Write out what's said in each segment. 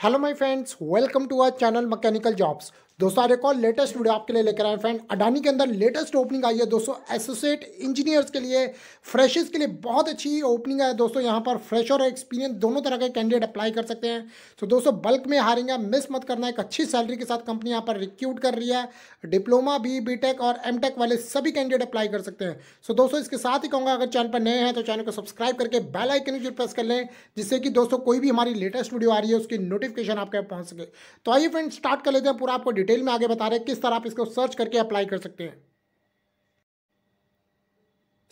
Hello my friends, welcome to our channel Mechanical Jobs. दोस्तों, आज एक और लेटेस्ट वीडियो आपके लिए लेकर आए फ्रेंड अडानी के अंदर लेटेस्ट ओपनिंग आई है दोस्तों एसोसिएट इंजीनियर्स के लिए. फ्रेशर्स के लिए बहुत अच्छी ओपनिंग है दोस्तों, यहाँ पर फ्रेशर और एक्सपीरियंस दोनों तरह के कैंडिडेट अप्लाई कर सकते हैं. तो दोस्तों बल्क में हारेंगे मिस मत करना, एक अच्छी सैलरी के साथ कंपनी यहाँ पर रिक्यूट कर रही है. डिप्लोमा बी बी और एम वाले सभी कैंडिडेट अप्लाई कर सकते हैं. सो दोस्तों, इसके साथ ही कहूँगा, अगर चैनल पर नए हैं तो चैनल को सब्सक्राइब करके बेल आइकन ज़रूर प्रेस कर लें, जिससे कि दोस्तों, कोई भी हमारी लेटेस्ट वीडियो आ रही है, उसकी नोटिफिकेशन आपके पहुँच सके. तो आइए फ्रेंड स्टार्ट कर लेते हैं पूरा आपको डिटेल में आगे बता रहे हैं, किस तरह आप इसको सर्च करके अप्लाई कर सकते हैं।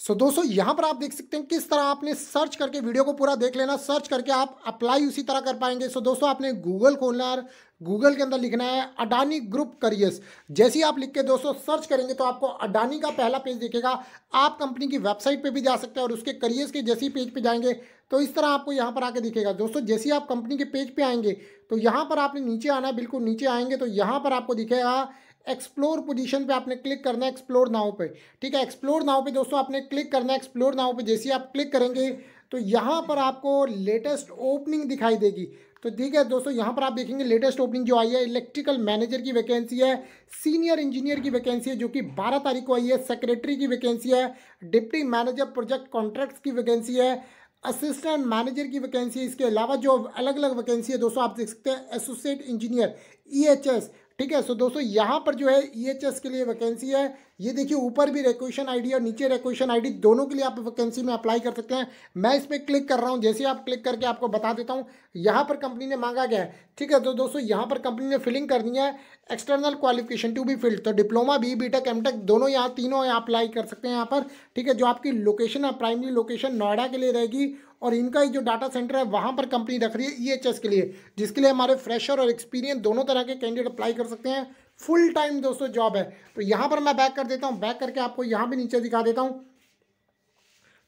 सो so, दोस्तों यहाँ पर आप देख सकते हैं किस तरह आपने सर्च करके वीडियो को पूरा देख लेना सर्च करके आप अप्लाई उसी तरह कर पाएँगे। सो so, दोस्तों आपने गूगल खोलना है गूगल के अंदर लिखना है अडानी ग्रुप करियर्स जैसे ही आप लिख के दोस्तों सर्च करेंगे तो आपको अडानी का पहला पेज दिखेगा। आप कंपनी की वेबसाइट पे भी जा सकते हैं और उसके करियर्स के जैसे ही पेज पे जाएँगे तो इस तरह आपको यहाँ पर आके दिखेगा। दोस्तों जैसे आप कंपनी के पेज पे आएँगे तो यहाँ पर आपने नीचे आना बिल्कुल नीचे आएँगे तो यहाँ पर आपको दिखेगा एक्सप्लोर पोजीशन पे आपने क्लिक करना है एक्सप्लोर नाव पे। ठीक है एक्सप्लोर नाव पे दोस्तों आपने क्लिक करना है एक्सप्लोर नाव पे। जैसे आप क्लिक करेंगे तो यहाँ पर आपको लेटेस्ट ओपनिंग दिखाई देगी। तो ठीक है दोस्तों, यहाँ पर आप देखेंगे लेटेस्ट ओपनिंग जो आई है इलेक्ट्रिकल मैनेजर की वैकेंसी है सीनियर इंजीनियर की वैकेंसी है, जो कि 12 तारीख को आई है सेक्रेटरी की वैकेंसी है डिप्टी मैनेजर प्रोजेक्ट कॉन्ट्रैक्ट्स की वैकेंसी है असिस्टेंट मैनेजर की वैकेंसी इसके अलावा जो अलग अलग वैकेंसी है दोस्तों, आप देख सकते हैं एसोसिएट इंजीनियर ईएचएस ठीक है? सो दोस्तों, यहाँ पर जो है ई e के लिए वैकेंसी है। ये देखिए, ऊपर भी रिक्वेशन आईडी और नीचे रिक्वेशन आईडी दोनों के लिए आप वैकेंसी में अप्लाई कर सकते हैं। मैं इस पर क्लिक कर रहा हूँ। जैसे आप क्लिक करके आपको बता देता हूँ, यहाँ पर कंपनी ने मांगा गया है। ठीक है? तो दोस्तों, यहाँ पर कंपनी ने फिलिंग करनी है। External qualification to be filled तो diploma B B tech M tech दोनों यहाँ, तीनों यहाँ अप्लाई कर सकते हैं यहाँ पर। ठीक है? जो आपकी लोकेशन है प्राइमरी लोकेशन नोएडा के लिए रहेगी। और इनका ही जो डाटा सेंटर है, वहाँ पर कंपनी रख रही है ईएचएस के लिए, जिसके लिए हमारे फ्रेशर और एक्सपीरियंस दोनों तरह के कैंडिडेट अप्लाई कर सकते हैं। फुल टाइम दोस्तों जॉब है। तो यहाँ पर मैं बैक कर देता हूँ। बैक करके आपको यहाँ भी नीचे दिखा देता हूँ।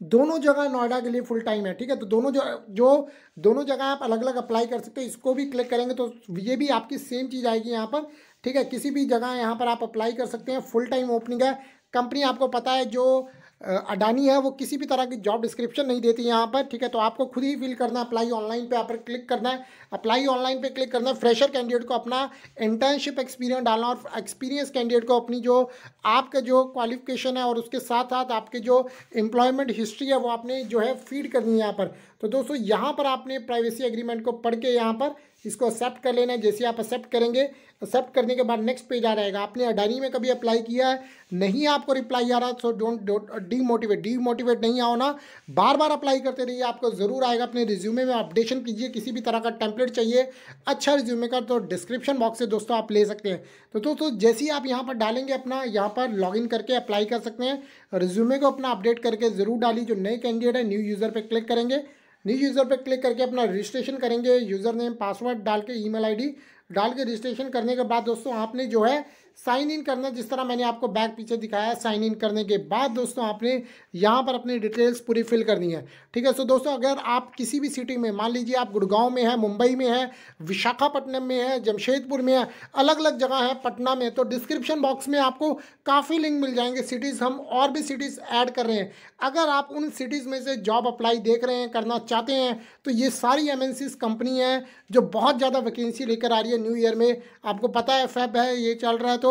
दोनों जगह नोएडा के लिए फुल टाइम है, ठीक है? तो दोनों जो जो दोनों जगह आप अलग अलग अप्लाई कर सकते हैं, इसको भी क्लिक करेंगे तो ये भी आपकी सेम चीज़ आएगी यहाँ पर, ठीक है? किसी भी जगह यहाँ पर आप अप्लाई कर सकते हैं। फुल टाइम ओपनिंग है। कंपनी आपको पता है जो अडानी है, वो किसी भी तरह की जॉब डिस्क्रिप्शन नहीं देती यहाँ पर, ठीक है? तो आपको खुद ही फिल करना है अप्लाई ऑनलाइन पे आप क्लिक करना है। अप्लाई ऑनलाइन पे क्लिक करना है फ्रेशर कैंडिडेट को अपना इंटर्नशिप एक्सपीरियंस डालना और एक्सपीरियंस कैंडिडेट को अपनी जो आपका जो क्वालिफिकेशन है और उसके साथ साथ आपके जो एम्प्लॉयमेंट हिस्ट्री है, वो आपने जो है फ़ीड करनी है यहाँ पर। तो दोस्तों, यहाँ पर आपने प्राइवेसी एग्रीमेंट को पढ़ के यहाँ पर इसको एक्सेप्ट कर लेना है, जैसे आप एक्सेप्ट करेंगे एक्सेप्ट करने के बाद नेक्स्ट पेज आ जाएगा। आपने अडानी में कभी अप्लाई किया है? नहीं आपको रिप्लाई आ रहा so don't demotivate demotivate नहीं आओ ना। बार बार अप्लाई करते रहिए, आपको ज़रूर आएगा। अपने रिज्यूमे में अपडेशन कीजिए, किसी भी तरह का टेम्पलेट चाहिए अच्छा रिज्यूमे का तो डिस्क्रिप्शन बॉक्स से दोस्तों आप ले सकते हैं। तो दोस्तों, जैसे ही आप यहाँ पर डालेंगे अपना, यहाँ पर लॉगिन करके अप्लाई कर सकते हैं। रिज्यूमे को अपना अपडेट करके ज़रूर डालिए, जो नए कैंडिडेट है न्यू यूज़र पर क्लिक करेंगे। न्यू यूज़र पर क्लिक करके अपना रजिस्ट्रेशन करेंगे यूज़र नेम पासवर्ड डाल के ईमेल आईडी डाल के रजिस्ट्रेशन करने के बाद दोस्तों आपने जो है साइन इन करना, जिस तरह मैंने आपको बैक पीछे दिखाया, साइन इन करने के बाद दोस्तों आपने यहाँ पर अपनी डिटेल्स पूरी फिल करनी है। ठीक है, सो दोस्तों अगर आप किसी भी सिटी में, मान लीजिए आप गुड़गांव में है, मुंबई में है, विशाखापट्टनम में है, जमशेदपुर में है अलग अलग जगह है पटना में तो डिस्क्रिप्शन बॉक्स में आपको काफ़ी लिंक मिल जाएँगे। सिटीज़ हम और भी सिटीज़ ऐड कर रहे हैं। अगर आप उन सिटीज़ में से जॉब अप्लाई देख रहे हैं, करना चाहते हैं तो ये सारी एम कंपनी है, जो बहुत ज़्यादा वैकेंसी लेकर आ रही है न्यू ईयर में। आपको पता है फैब है, ये चल रहा है तो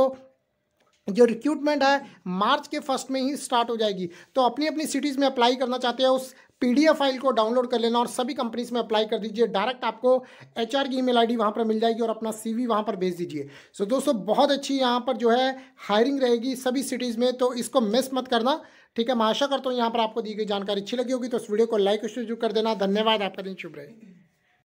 जो रिक्रूटमेंट है मार्च के फ़र्स्ट में ही स्टार्ट हो जाएगी। तो अपनी अपनी सिटीज़ में अप्लाई करना चाहते हैं उस पीडीएफ फ़ाइल को डाउनलोड कर लेना और सभी कंपनीज़ में अप्लाई कर दीजिए। डायरेक्ट आपको एचआर की ईमेल आईडी वहाँ पर मिल जाएगी और अपना सीवी वहाँ पर भेज दीजिए। सो so, दोस्तों बहुत अच्छी यहाँ पर जो है हायरिंग रहेगी सभी सिटीज़ में तो इसको मिस मत करना। ठीक है मैं आशा करता हूँ यहाँ पर आपको दी गई जानकारी अच्छी लगी होगी तो इस वीडियो को लाइक ज़रूर कर देना। धन्यवाद आपका दिन शुभ रहे।